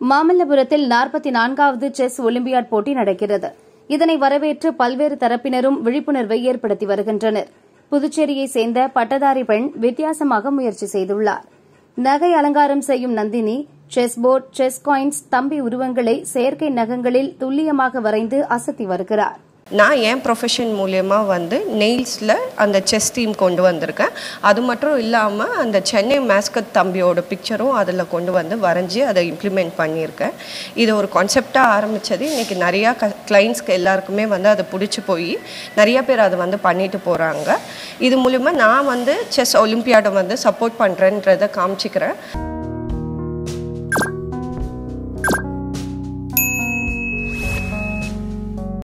மாமல்லபுரத்தில் நாற்பத்தி நான்காவது செஸ் ஒலிம்பியாட் போட்டி நடக்கிறது. இதனை வரவேற்று பல்வேறு தரப்பினரும் விழிப்புணர்வை ஏற்படுத்தி வருகின்றனர். புதுச்சேரியை சேர்ந்த பட்டதாரி பெண் வித்தியாசமாக முயற்சி செய்துள்ளார். நகை அலங்காரம் செய்யும் Nandini chess board chess coins தம்பி உருவங்களை செயற்கை நகங்களில் துல்லியமாக வரைந்து அசத்தி வருகிறார். நான் என் ப்ரொஃபஷன் மூலயமா வந்து நெயில்ஸில் அந்த செஸ் டீம் கொண்டு வந்திருக்கேன். அது மட்டும் இல்லாமல் அந்த சென்னை மேஸ்கட் தம்பியோட பிக்சரும் அதில் கொண்டு வந்து வரைஞ்சி அதை இம்ப்ளிமெண்ட் பண்ணியிருக்கேன். இது ஒரு கான்செப்டாக ஆரம்பித்தது இன்றைக்கி நிறையா க கிளைண்ட்ஸ்க்கு எல்லாருக்குமே வந்து அதை பிடிச்சி போய் நிறையா பேர் அதை வந்து பண்ணிட்டு போகிறாங்க இது மூலிமா நான் வந்து செஸ் ஒலிம்பியாடை வந்து சப்போர்ட் பண்ணுறேன்றதை காமிச்சிக்கிறேன்.